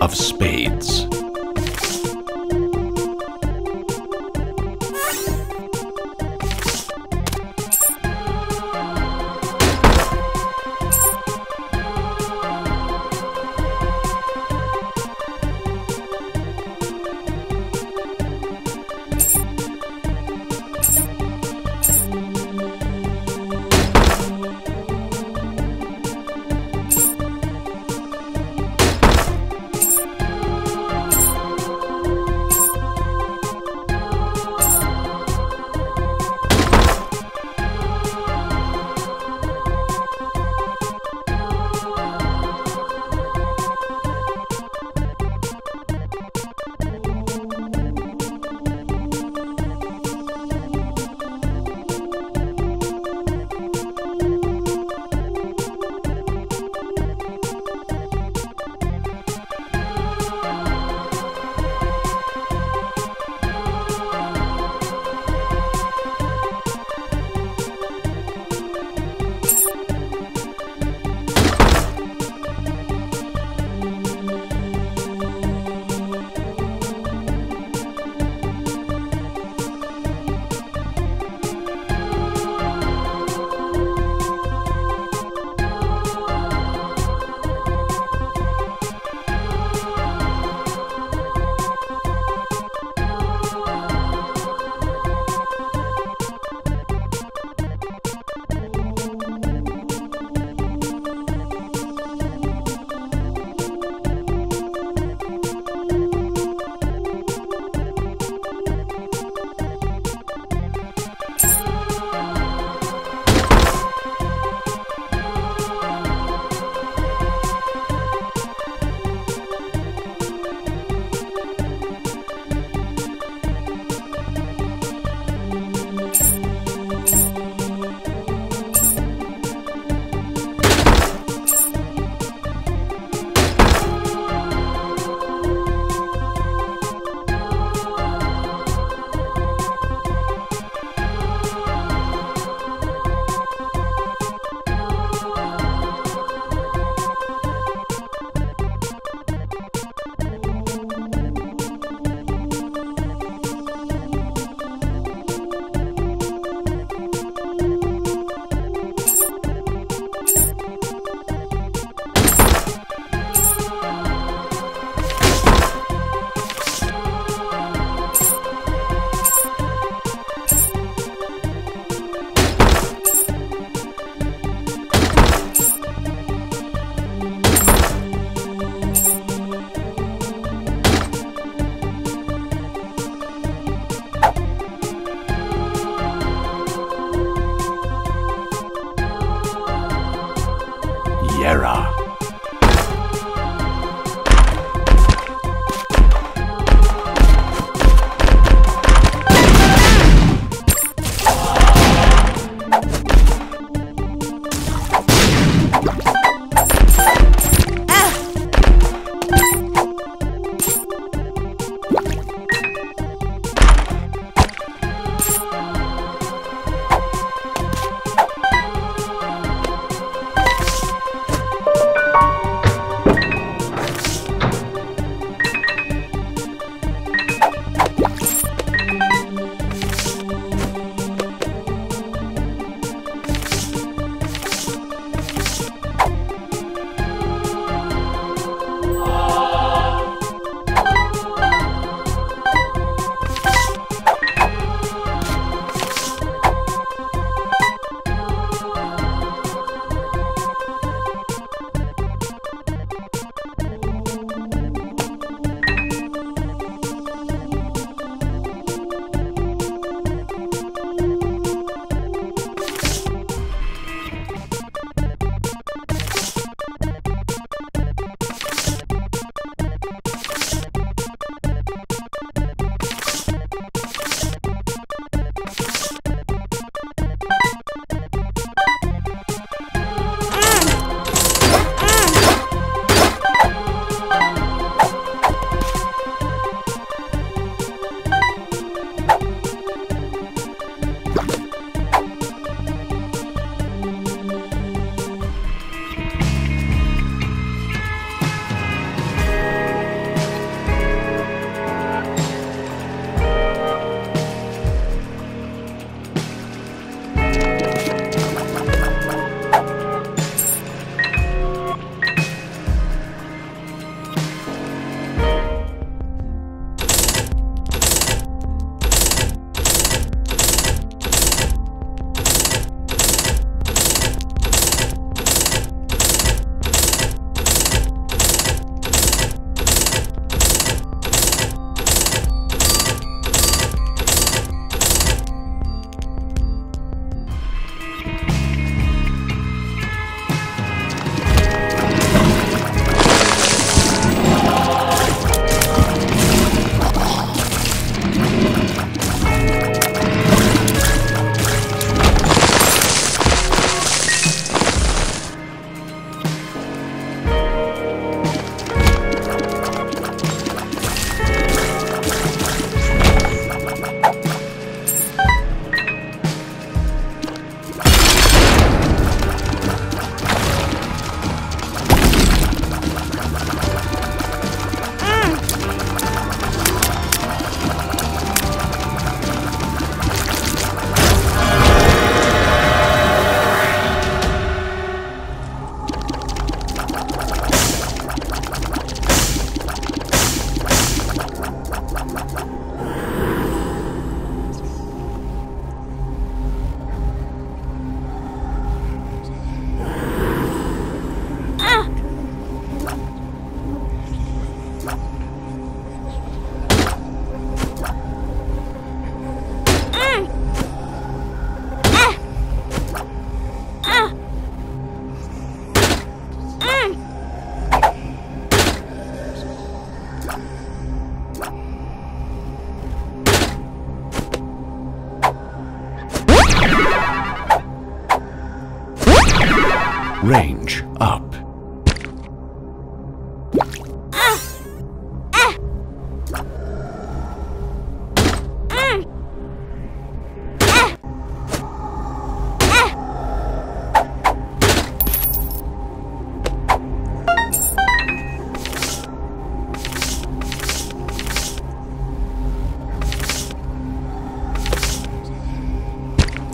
of spades.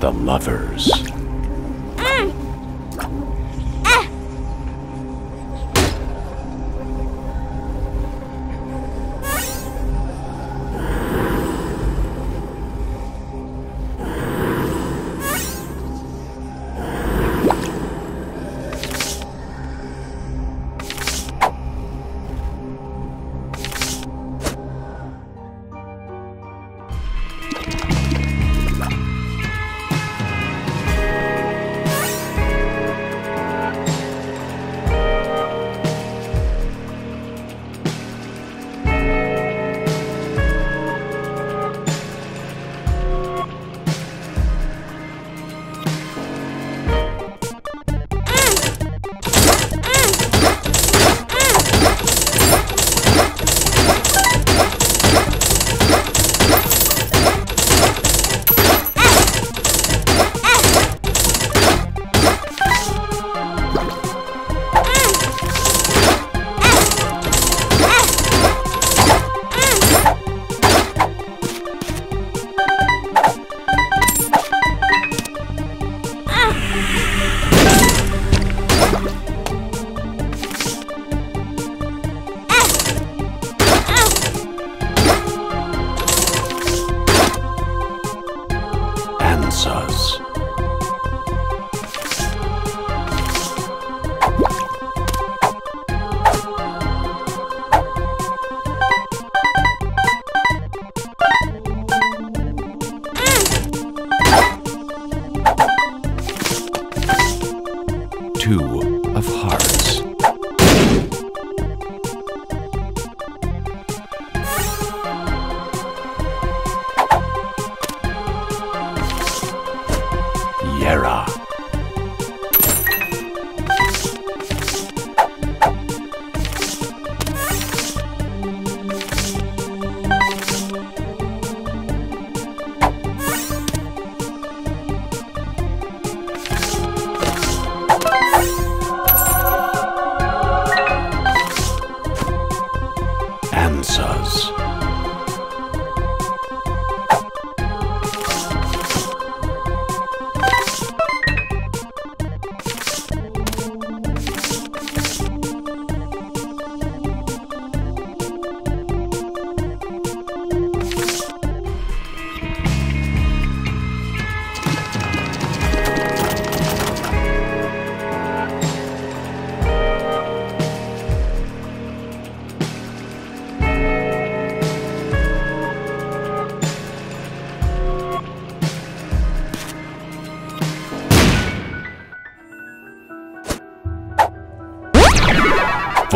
The Lovers.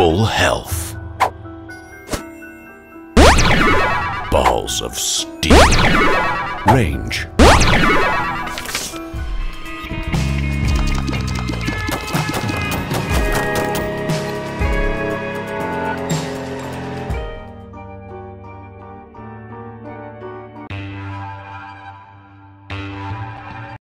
Full health. Balls of steel. Range.